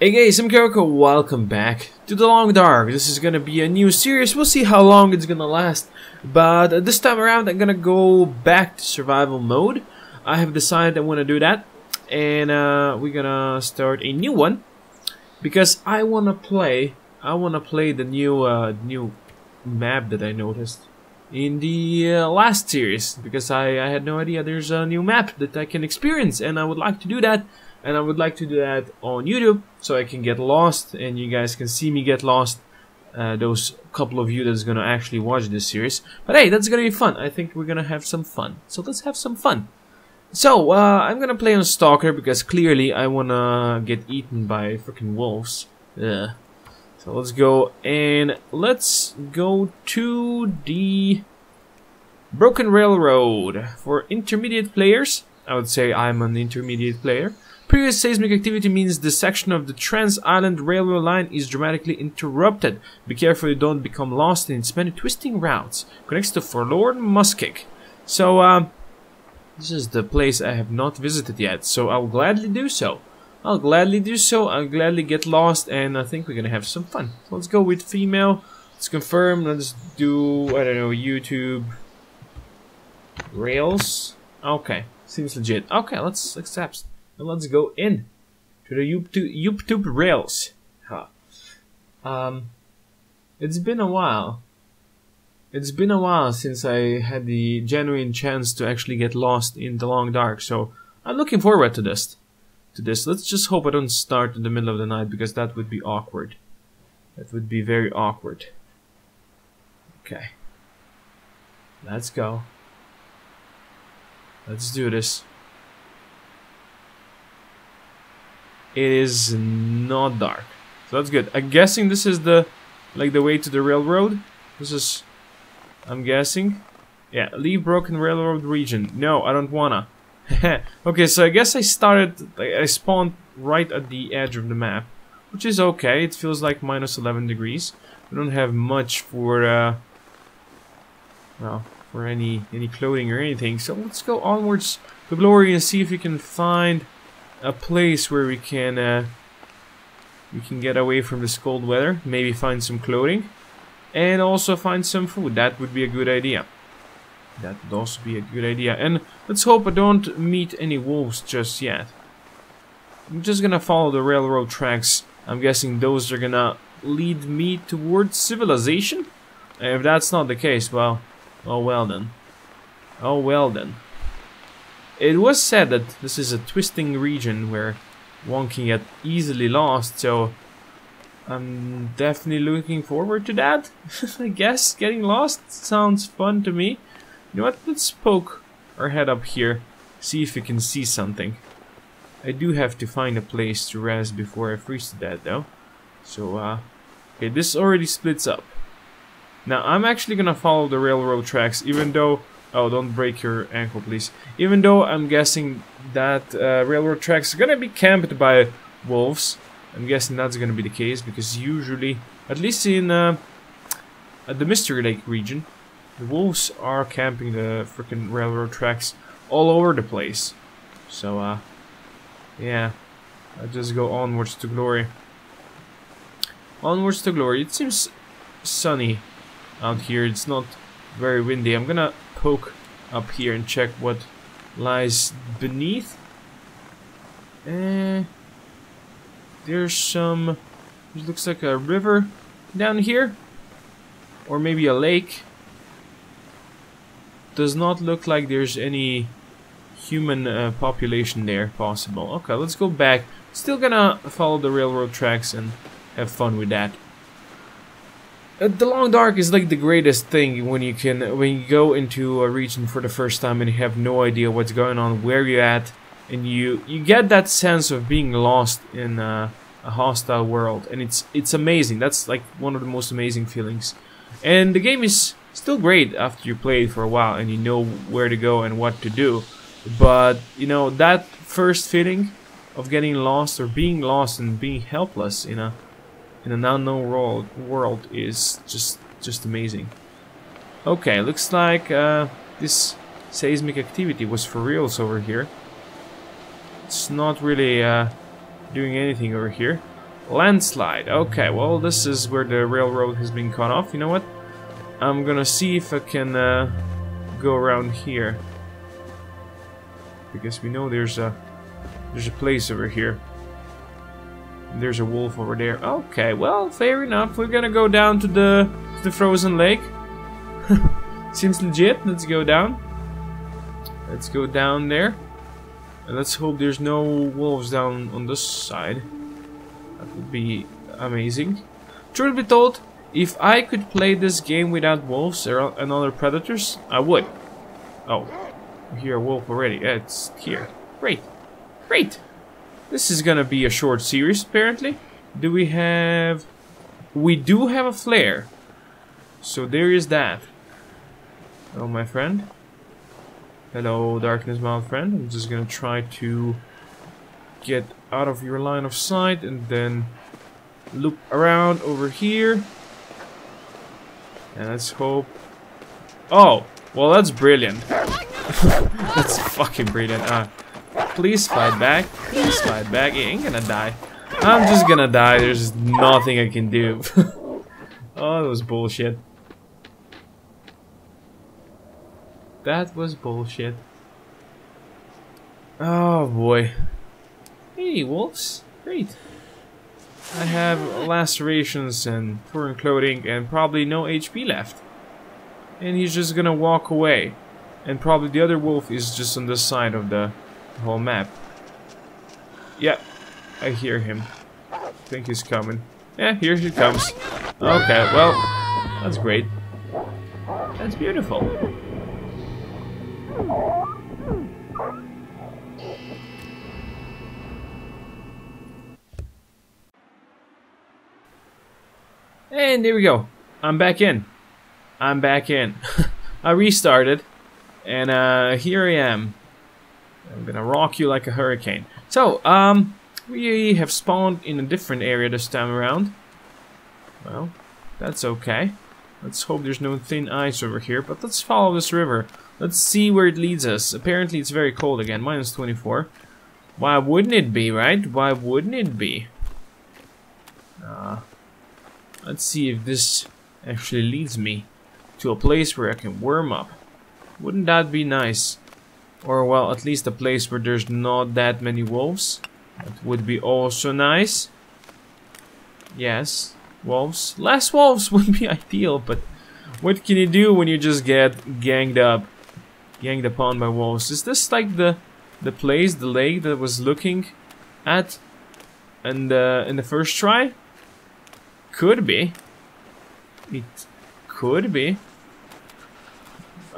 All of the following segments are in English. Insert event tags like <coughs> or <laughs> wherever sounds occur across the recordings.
Hey guys, I'm Koko, welcome back to The Long Dark. This is gonna be a new series, we'll see how long it's gonna last. But this time around I'm gonna go back to survival mode. I have decided I wanna do that. And uh, we're gonna start a new one. Because I wanna play, I wanna play the new, uh, new map that I noticed in the uh, last series. Because I, I had no idea there's a new map that I can experience and I would like to do that and I would like to do that on YouTube so I can get lost and you guys can see me get lost uh, those couple of you that's gonna actually watch this series. But hey that's gonna be fun. I think we're gonna have some fun. So let's have some fun. So uh, I'm gonna play on Stalker because clearly I wanna get eaten by freaking wolves. Yeah so let's go and let's go to the Broken Railroad. For intermediate players I would say I'm an intermediate player Previous seismic activity means the section of the Trans-Island Railway line is dramatically interrupted. Be careful you don't become lost in its many twisting routes. Connects to Forlorn Muskeg. So, um, this is the place I have not visited yet, so I'll gladly do so. I'll gladly do so, I'll gladly get lost, and I think we're gonna have some fun. So let's go with female. Let's confirm, let's do, I don't know, YouTube... Rails? Okay, seems legit. Okay, let's accept. And let's go in to the YouTube, Rails. Huh. Um, it's been a while. It's been a while since I had the genuine chance to actually get lost in the long dark, so I'm looking forward to this. To this. Let's just hope I don't start in the middle of the night because that would be awkward. That would be very awkward. Okay. Let's go. Let's do this. It is not dark. So that's good. I'm guessing this is the like the way to the railroad. This is I'm guessing. Yeah, leave broken railroad region. No, I don't wanna. <laughs> okay, so I guess I started I spawned right at the edge of the map. Which is okay, it feels like minus 11 degrees. We don't have much for uh well, for any any clothing or anything. So let's go onwards to glory and see if we can find a place where we can uh, we can get away from this cold weather, maybe find some clothing, and also find some food. That would be a good idea. That would also be a good idea. And let's hope I don't meet any wolves just yet. I'm just gonna follow the railroad tracks. I'm guessing those are gonna lead me towards civilization? If that's not the case, well, oh well then. Oh well then. It was said that this is a twisting region where one can get easily lost, so I'm definitely looking forward to that. <laughs> I guess getting lost sounds fun to me. You know what? Let's poke our head up here, see if we can see something. I do have to find a place to rest before I freeze to death though. So, uh, okay, this already splits up. Now, I'm actually gonna follow the railroad tracks, even though Oh, don't break your ankle, please. Even though I'm guessing that uh, railroad tracks are gonna be camped by wolves. I'm guessing that's gonna be the case because usually, at least in uh, the Mystery Lake region, the wolves are camping the freaking railroad tracks all over the place. So, uh, yeah, I just go onwards to glory. Onwards to glory. It seems sunny out here. It's not very windy. I'm gonna poke up here and check what lies beneath. Eh, there's some, it looks like a river down here. Or maybe a lake. Does not look like there's any human uh, population there possible. Okay, let's go back. Still gonna follow the railroad tracks and have fun with that. The long dark is like the greatest thing when you can when you go into a region for the first time and you have no idea what's going on, where you're at, and you you get that sense of being lost in a, a hostile world, and it's it's amazing. That's like one of the most amazing feelings. And the game is still great after you play it for a while and you know where to go and what to do. But you know that first feeling of getting lost or being lost and being helpless in a in an unknown world, world is just just amazing. Okay, looks like uh, this seismic activity was for reals over here. It's not really uh, doing anything over here. Landslide. Okay, well, this is where the railroad has been cut off. You know what? I'm gonna see if I can uh, go around here. Because we know there's a there's a place over here. There's a wolf over there. Okay, well, fair enough. We're gonna go down to the to the frozen lake. <laughs> Seems legit. Let's go down. Let's go down there. And let's hope there's no wolves down on this side. That would be amazing. Truth be told, if I could play this game without wolves and other predators, I would. Oh, I hear a wolf already. It's here. Great. Great. This is gonna be a short series, apparently. Do we have... We do have a flare. So there is that. Oh, my friend. Hello, darkness, my friend. I'm just gonna try to get out of your line of sight and then loop around over here. And let's hope... Oh! Well, that's brilliant. <laughs> that's fucking brilliant. Uh, please fight back. Please fight back. He ain't gonna die. I'm just gonna die. There's nothing I can do. <laughs> oh, that was bullshit. That was bullshit. Oh boy. Hey, wolves. Great. I have lacerations and torn clothing and probably no HP left. And he's just gonna walk away. And probably the other wolf is just on the side of the whole map. Yeah, I hear him. I think he's coming. Yeah, here he comes. Okay, well, that's great. That's beautiful. And there we go. I'm back in. I'm back in. <laughs> I restarted. And uh, here I am. I'm gonna rock you like a hurricane. So, um, we have spawned in a different area this time around. Well, that's okay. Let's hope there's no thin ice over here, but let's follow this river. Let's see where it leads us. Apparently it's very cold again, minus 24. Why wouldn't it be, right? Why wouldn't it be? Uh, let's see if this actually leads me to a place where I can warm up. Wouldn't that be nice? Or, well, at least a place where there's not that many wolves. That would be also nice. Yes, wolves. Less wolves <laughs> would be ideal, but what can you do when you just get ganged up? Ganged upon by wolves. Is this like the the place, the lake that was looking at in the, in the first try? Could be. It could be.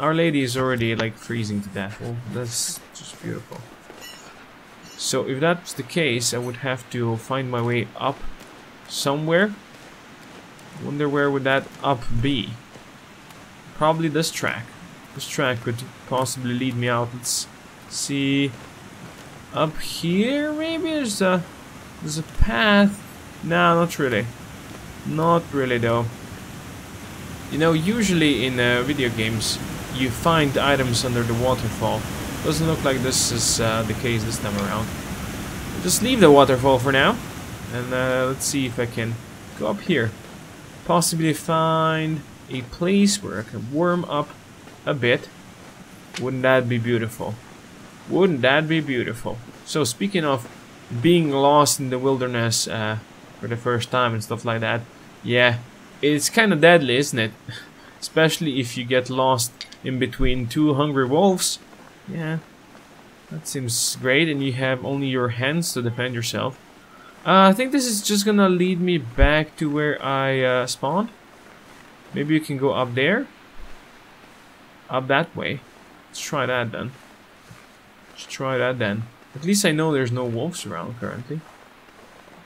Our Lady is already like freezing to death. Well, that's just beautiful. So if that's the case, I would have to find my way up somewhere. Wonder where would that up be? Probably this track. This track could possibly lead me out. Let's see. Up here, maybe there's a there's a path. Nah, not really. Not really though. You know, usually in uh, video games, you find items under the waterfall. Doesn't look like this is uh, the case this time around. Just leave the waterfall for now. And uh, let's see if I can go up here. Possibly find a place where I can warm up a bit. Wouldn't that be beautiful? Wouldn't that be beautiful? So speaking of being lost in the wilderness uh, for the first time and stuff like that, yeah, it's kind of deadly, isn't it? <laughs> Especially if you get lost in between two hungry wolves. Yeah, that seems great, and you have only your hands to defend yourself. Uh, I think this is just gonna lead me back to where I uh, spawned. Maybe you can go up there. Up that way. Let's try that then. Let's try that then. At least I know there's no wolves around currently.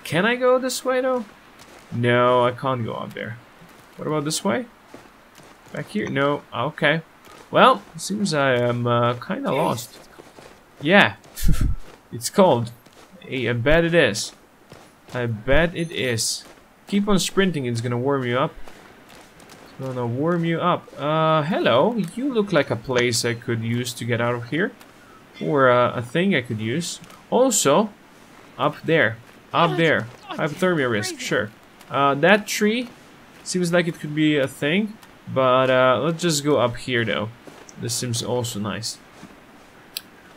Can I go this way though? No, I can't go up there. What about this way? Back here? No. Okay. Well, seems I am uh, kind of lost. Yeah, <laughs> it's cold. Hey, I bet it is. I bet it is. Keep on sprinting, it's gonna warm you up. It's gonna warm you up. Uh, hello. You look like a place I could use to get out of here. Or uh, a thing I could use. Also, up there. Up there. Hypothermia risk, sure. Uh, that tree seems like it could be a thing, but uh, let's just go up here though. This seems also nice.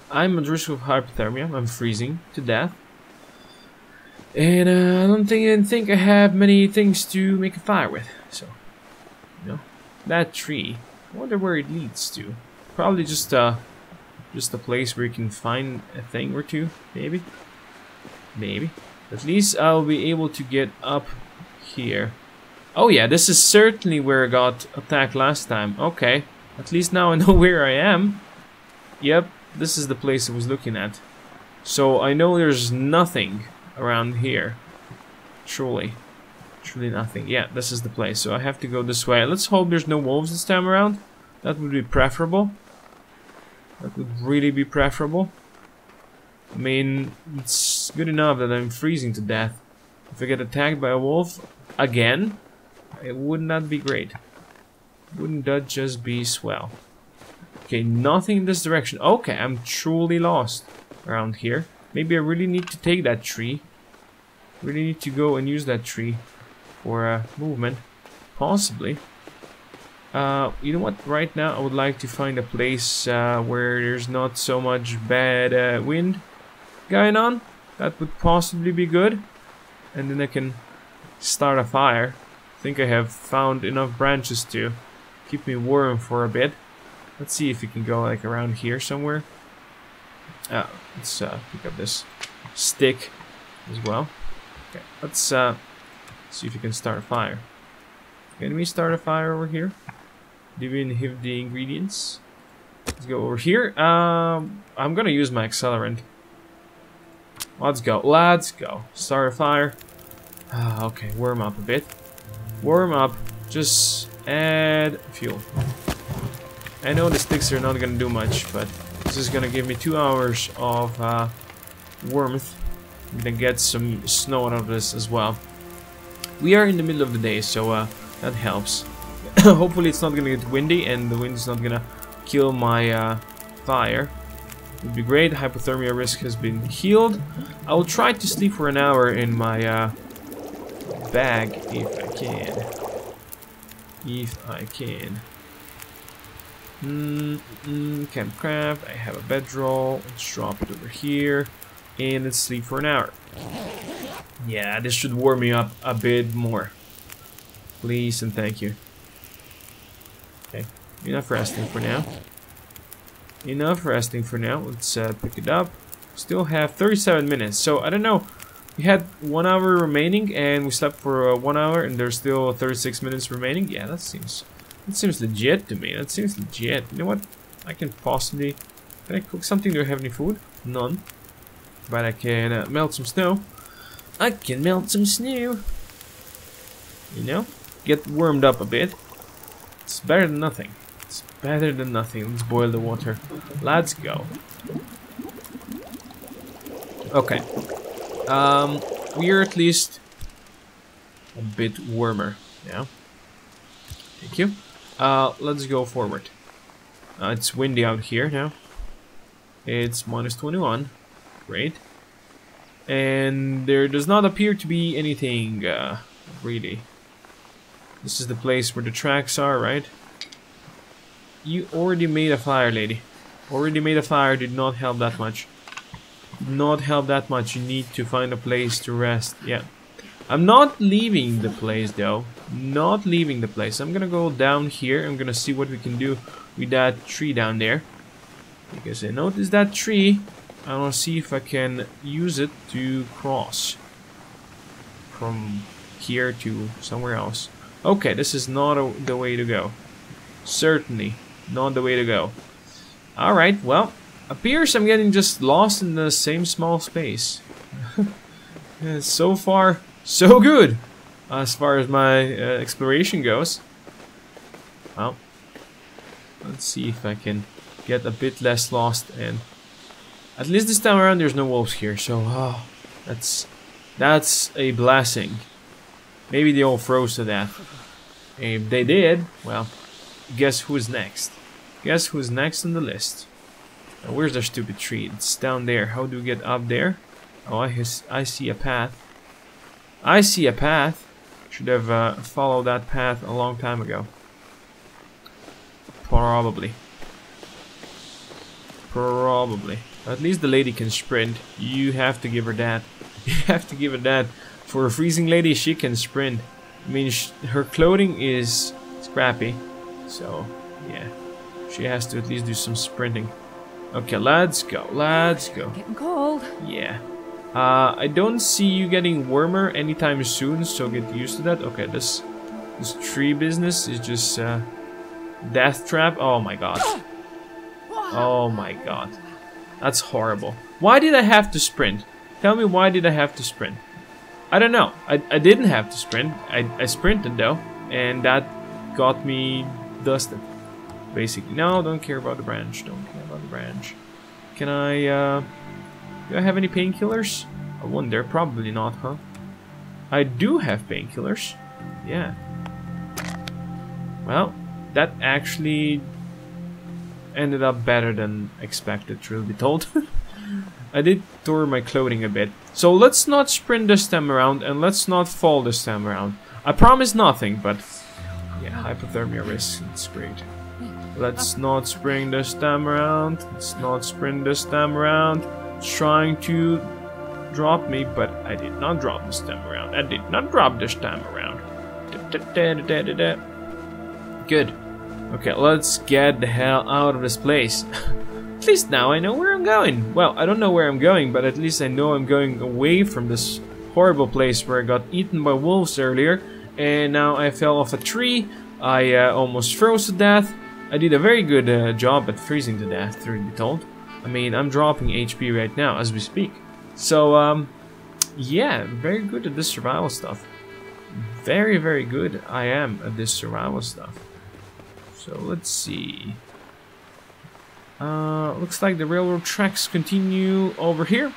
I'm at risk of hypothermia. I'm freezing to death. And uh, I don't think I think I have many things to make a fire with. So, you know, that tree. I wonder where it leads to. Probably just uh, just a place where you can find a thing or two, maybe. Maybe. At least I'll be able to get up here. Oh yeah, this is certainly where I got attacked last time. Okay, at least now I know <laughs> where I am. Yep, this is the place I was looking at. So I know there's nothing around here. Truly. Truly nothing. Yeah, this is the place. So I have to go this way. Let's hope there's no wolves this time around. That would be preferable. That would really be preferable. I mean, it's good enough that I'm freezing to death. If I get attacked by a wolf again, it would not be great. Wouldn't that just be swell? Okay, nothing in this direction. Okay, I'm truly lost around here. Maybe I really need to take that tree. Really need to go and use that tree for uh, movement. Possibly. Uh, you know what? Right now, I would like to find a place uh, where there's not so much bad uh, wind going on. That would possibly be good. And then I can start a fire. I think I have found enough branches to keep me warm for a bit. Let's see if we can go like around here somewhere. Uh, let's uh, pick up this stick as well. Okay, let's uh, see if we can start a fire. Can we start a fire over here? Do we have the ingredients? Let's go over here. Um, I'm gonna use my accelerant. Let's go. Let's go. Start a fire. Ah, okay, warm up a bit. Warm up. Just add fuel. I know the sticks are not gonna do much, but this is gonna give me two hours of uh, warmth. I'm gonna get some snow out of this as well. We are in the middle of the day, so uh, that helps. <coughs> Hopefully it's not gonna get windy and the wind is not gonna kill my uh, fire. Would be great. Hypothermia risk has been healed. I will try to sleep for an hour in my uh, bag if I can. If I can. Mm, mm, campcraft. I have a bedroll. Let's drop it over here. And let's sleep for an hour. Yeah, this should warm me up a bit more. Please and thank you. Okay, enough resting for now. Enough resting for now. Let's uh, pick it up. Still have 37 minutes. So, I don't know. We had one hour remaining and we slept for uh, one hour and there's still 36 minutes remaining. Yeah, that seems that seems legit to me. That seems legit. You know what? I can possibly... Can I cook something? Do I have any food? None. But I can uh, melt some snow. I can melt some snow. You know? Get warmed up a bit. It's better than nothing. It's better than nothing. Let's boil the water. Let's go. Okay. Um, we're at least a bit warmer now. Thank you. Uh, let's go forward. Uh, it's windy out here now. It's minus 21. Great. And there does not appear to be anything, uh, really. This is the place where the tracks are, right? You already made a fire, lady. Already made a fire did not help that much. Not help that much. You need to find a place to rest. Yeah. I'm not leaving the place, though. Not leaving the place. I'm gonna go down here. I'm gonna see what we can do with that tree down there. Because I noticed that tree. I wanna see if I can use it to cross. From here to somewhere else. Okay, this is not a, the way to go. Certainly not the way to go. Alright, well, appears I'm getting just lost in the same small space. <laughs> so far, so good as far as my uh, exploration goes. Well, let's see if I can get a bit less lost and at least this time around there's no wolves here, so oh, that's that's a blessing. Maybe they all froze to death. If they did, well, guess who's next? Guess who's next on the list? Now, where's the stupid tree? It's down there. How do we get up there? Oh, I, I see a path. I see a path. Should have uh, followed that path a long time ago. Probably. Probably. At least the lady can sprint. You have to give her that. <laughs> You have to give her that. For a freezing lady, she can sprint. I mean, her clothing is scrappy. So, yeah. She has to at least do some sprinting. Okay, let's go. Let's go. Getting cold. Yeah. Uh, I don't see you getting warmer anytime soon, so get used to that. Okay, this this tree business is just uh, death trap. Oh my god. Oh my god. That's horrible. Why did I have to sprint? Tell me why did I have to sprint? I don't know. I, I didn't have to sprint. I, I sprinted though, and that got me dusted. Basically. No, don't care about the branch. Don't care about the branch. Can I, uh... Do I have any painkillers? I wonder. Probably not, huh? I do have painkillers. Yeah. Well, that actually ended up better than expected, truth be told. <laughs> I did tore my clothing a bit. So let's not sprint this time around and let's not fall this time around. I promise nothing, but yeah, hypothermia risk, it's great. Let's not spring this time around. Let's not spring this time around. It's trying to drop me, but I did not drop this time around. I did not drop this time around. Da, da, da, Good. Okay, let's get the hell out of this place. <laughs> at least now I know where I'm going. Well, I don't know where I'm going, but at least I know I'm going away from this horrible place where I got eaten by wolves earlier. And now I fell off a tree. I uh, almost froze to death. I did a very good uh, job at freezing to death, truth be told. I mean, I'm dropping HP right now as we speak. So, um, yeah, very good at this survival stuff. Very, very good I am at this survival stuff. So, let's see. Uh, looks like the railroad tracks continue over here.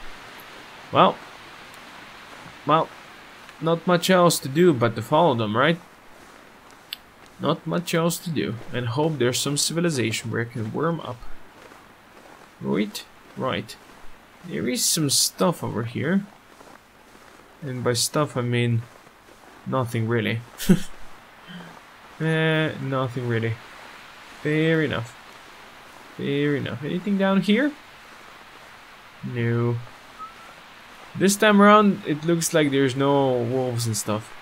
Well, well, not much else to do but to follow them, right? Not much else to do, and hope there's some civilization where I can warm up. Right, right. There is some stuff over here. And by stuff I mean nothing really. <laughs> eh, nothing really. Fair enough. Fair enough. Anything down here? No. This time around, it looks like there's no wolves and stuff.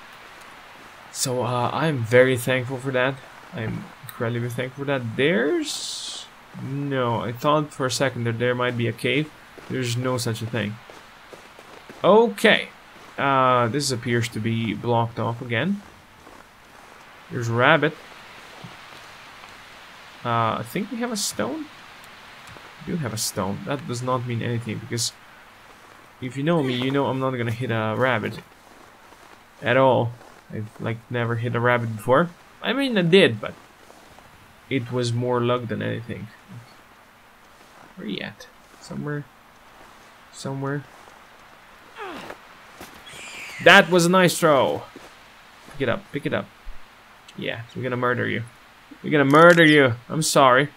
So uh, I'm very thankful for that. I'm incredibly thankful for that. There's... No, I thought for a second that there might be a cave. There's no such a thing. Okay. Uh, this appears to be blocked off again. There's a rabbit. Uh, I think we have a stone. We do have a stone. That does not mean anything because if you know me, you know I'm not gonna hit a rabbit at all. I've like never hit a rabbit before. I mean, I did, but it was more luck than anything. Where are you at? Somewhere? Somewhere? That was a nice throw! Pick it up, pick it up. Yeah, we're gonna murder you. We're gonna murder you! I'm sorry.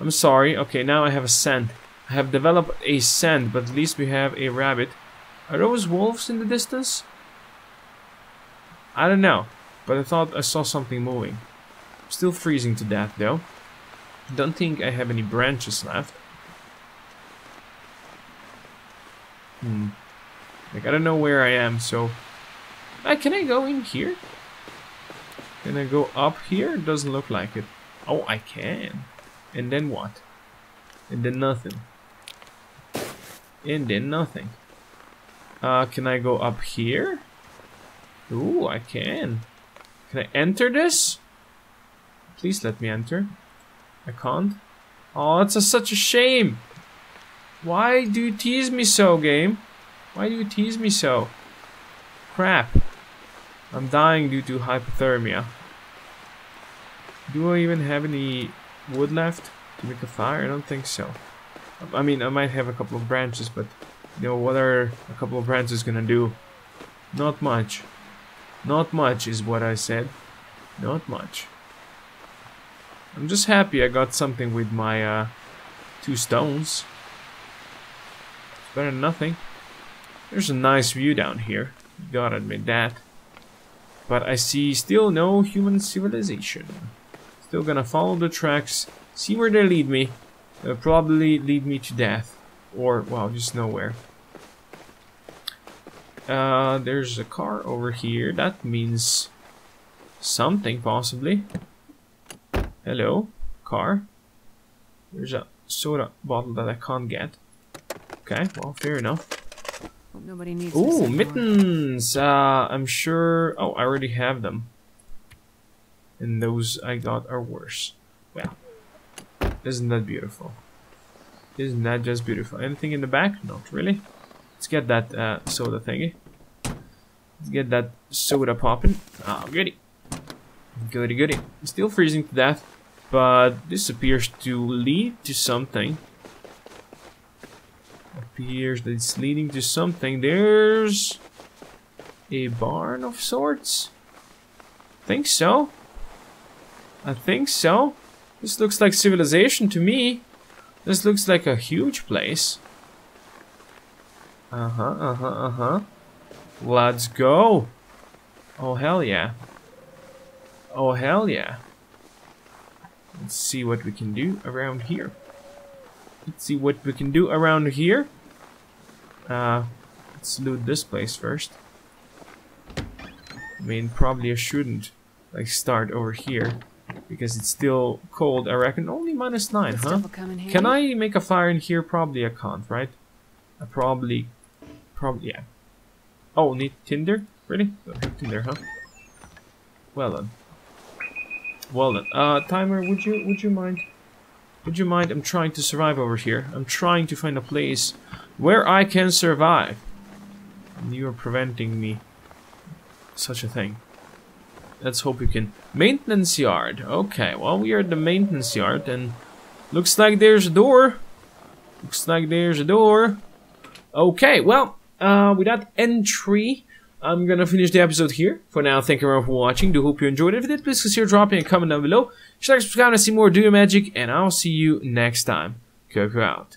I'm sorry. Okay, now I have a scent. I have developed a scent, but at least we have a rabbit. Are those wolves in the distance? I don't know, but I thought I saw something moving. Still freezing to death though. Don't think I have any branches left. Hmm. Like, I don't know where I am, so... Uh, can I go in here? Can I go up here? Doesn't look like it. Oh, I can. And then what? And then nothing. And then nothing. Uh, can I go up here? Ooh, I can. Can I enter this? Please let me enter. I can't. Oh, it's a, such a shame. Why do you tease me so, game? Why do you tease me so? Crap. I'm dying due to hypothermia. Do I even have any wood left to make a fire? I don't think so. I mean, I might have a couple of branches, but you know, what are a couple of branches gonna do? Not much. Not much is what I said. Not much. I'm just happy I got something with my uh, two stones. It's better than nothing. There's a nice view down here. Gotta admit that. But I see still no human civilization. Still gonna follow the tracks, see where they lead me. They'll probably lead me to death. Or, well, just nowhere. Uh, there's a car over here. That means something, possibly. Hello, car. There's a soda bottle that I can't get. Okay, well, fair enough. Nobody needs Ooh, mittens! Uh, I'm sure... Oh, I already have them. And those I got are worse. Well, isn't that beautiful? Isn't that just beautiful? Anything in the back? Not really. Let's get that uh, soda thingy. Let's get that soda popping. Ah, goody. Goody goody. Still freezing to death, but this appears to lead to something. Appears that it's leading to something. There's a barn of sorts. Think so. I think so. This looks like civilization to me. This looks like a huge place. Uh-huh, uh-huh, uh-huh. Let's go. Oh, hell yeah. Oh, hell yeah. Let's see what we can do around here. Let's see what we can do around here. Uh, let's loot this place first. I mean, probably I shouldn't, like, start over here. Because it's still cold, I reckon. Only minus 9, This huh? stuff will come in Can. I make a fire in here? Probably I can't, right? I probably... Probably, yeah. Oh, need Tinder? Really? Don't have Tinder, huh? Well done. Well done. Uh, timer, would you would you mind? Would you mind? I'm trying to survive over here. I'm trying to find a place where I can survive. And you are preventing me. Such a thing. Let's hope you can. Maintenance yard. Okay, well, we are at the maintenance yard, and looks like there's a door. Looks like there's a door. Okay, well, uh, with that entry, I'm gonna finish the episode here. For now, thank you everyone for watching. Do hope you enjoyed it. If you did, please consider dropping a comment down below. Like subscribe to see more Do Your Magic, and I'll see you next time. Koko out.